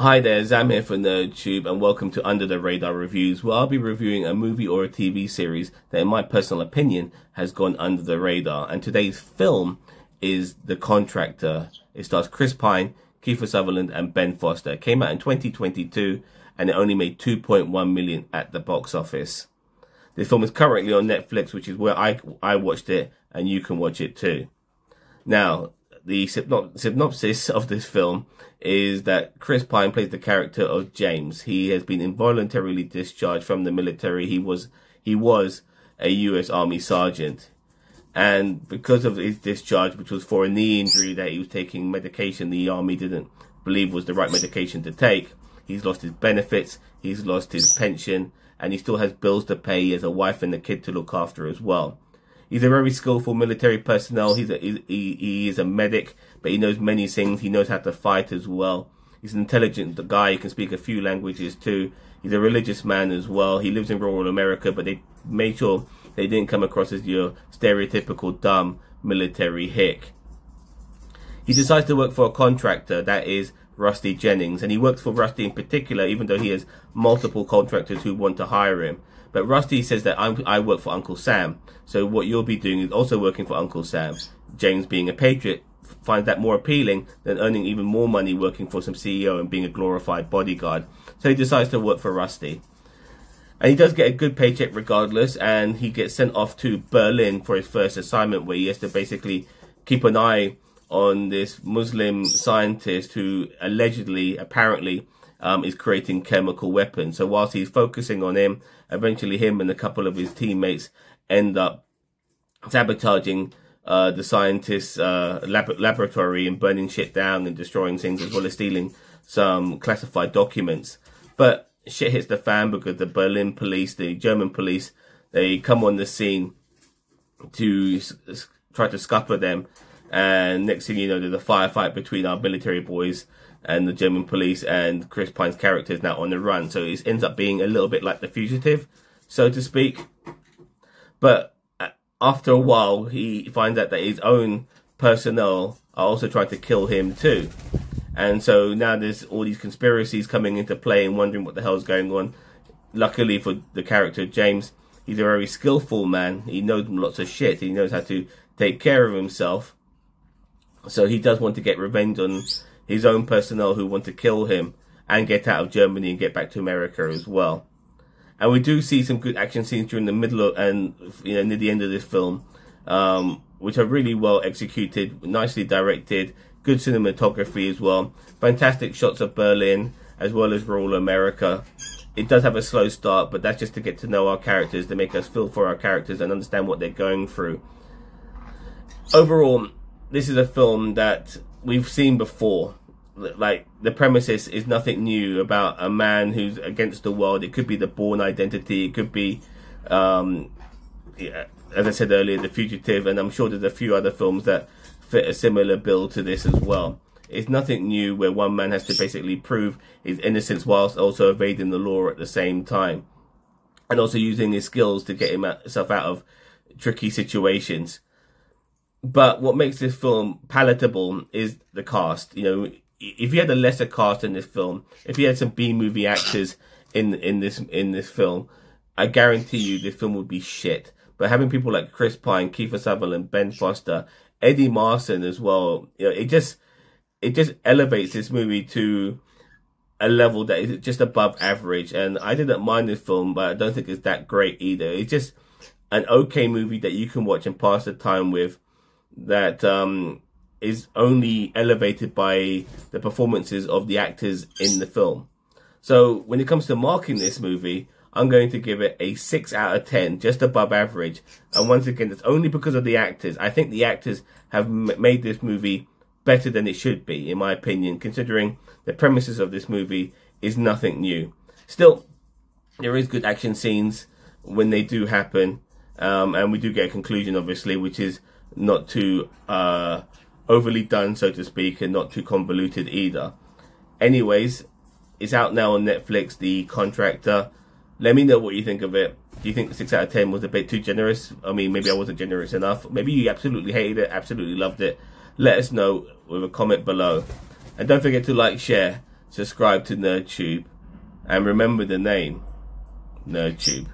Hi there, Zam here for NerdTube and welcome to Under the Radar Reviews where I'll be reviewing a movie or a TV series that in my personal opinion has gone under the radar and today's film is The Contractor. It stars Chris Pine, Kiefer Sutherland and Ben Foster. It came out in 2022 and it only made 2.1 million at the box office. This film is currently on Netflix which is where I, I watched it and you can watch it too. Now, the synopsis of this film is that Chris Pine plays the character of James. He has been involuntarily discharged from the military. He was he was a U.S. Army sergeant, and because of his discharge, which was for a knee injury that he was taking medication the army didn't believe was the right medication to take, he's lost his benefits, he's lost his pension, and he still has bills to pay. He has a wife and a kid to look after as well. He's a very skillful military personnel. He's a, he, he is a medic, but he knows many things. He knows how to fight as well. He's an intelligent guy. He can speak a few languages too. He's a religious man as well. He lives in rural America, but they made sure they didn't come across as your stereotypical dumb military hick. He decides to work for a contractor that is Rusty Jennings, and he works for Rusty in particular, even though he has multiple contractors who want to hire him. But Rusty says that i work for Uncle Sam. So what you'll be doing is also working for Uncle Sam. James, being a patriot, finds that more appealing than earning even more money working for some CEO and being a glorified bodyguard. So he decides to work for Rusty. And he does get a good paycheck regardless, and he gets sent off to Berlin for his first assignment where he has to basically keep an eye on this Muslim scientist who allegedly, apparently, um, is creating chemical weapons. So whilst he's focusing on him, eventually him and a couple of his teammates end up sabotaging uh, the scientist's uh, lab laboratory and burning shit down and destroying things as well as stealing some classified documents. But shit hits the fan because the Berlin police, the German police, they come on the scene to try to scupper them. And next thing you know, there's a firefight between our military boys and the German police and Chris Pine's character is now on the run. So it ends up being a little bit like the fugitive, so to speak. But uh, after a while, he finds out that his own personnel are also trying to kill him too. And so now there's all these conspiracies coming into play and wondering what the hell's going on. Luckily for the character James, he's a very skillful man. He knows lots of shit. He knows how to take care of himself. So he does want to get revenge on his own personnel who want to kill him and get out of Germany and get back to America as well. And we do see some good action scenes during the middle of, and you know near the end of this film, um, which are really well executed, nicely directed, good cinematography as well, fantastic shots of Berlin as well as rural America. It does have a slow start, but that's just to get to know our characters, to make us feel for our characters and understand what they're going through. Overall, this is a film that we've seen before. Like the premises is nothing new about a man who's against the world. It could be the Bourne Identity. It could be, um, yeah, as I said earlier, The Fugitive, and I'm sure there's a few other films that fit a similar bill to this as well. It's nothing new where one man has to basically prove his innocence whilst also evading the law at the same time, and also using his skills to get himself out of tricky situations. But what makes this film palatable is the cast. You know, if you had a lesser cast in this film, if you had some B movie actors in in this in this film, I guarantee you this film would be shit. But having people like Chris Pine, Kiefer Sutherland, Ben Foster, Eddie Marsan as well, you know, it just it just elevates this movie to a level that is just above average. And I didn't mind this film, but I don't think it's that great either. It's just an okay movie that you can watch and pass the time with that um, is only elevated by the performances of the actors in the film. So when it comes to marking this movie, I'm going to give it a 6 out of 10, just above average. And once again, it's only because of the actors. I think the actors have made this movie better than it should be, in my opinion, considering the premises of this movie is nothing new. Still, there is good action scenes when they do happen. Um, and we do get a conclusion, obviously, which is not too uh, overly done, so to speak, and not too convoluted either. Anyways, it's out now on Netflix, The Contractor. Let me know what you think of it. Do you think 6 out of 10 was a bit too generous? I mean, maybe I wasn't generous enough. Maybe you absolutely hated it, absolutely loved it. Let us know with a comment below. And don't forget to like, share, subscribe to NerdTube, and remember the name NerdTube.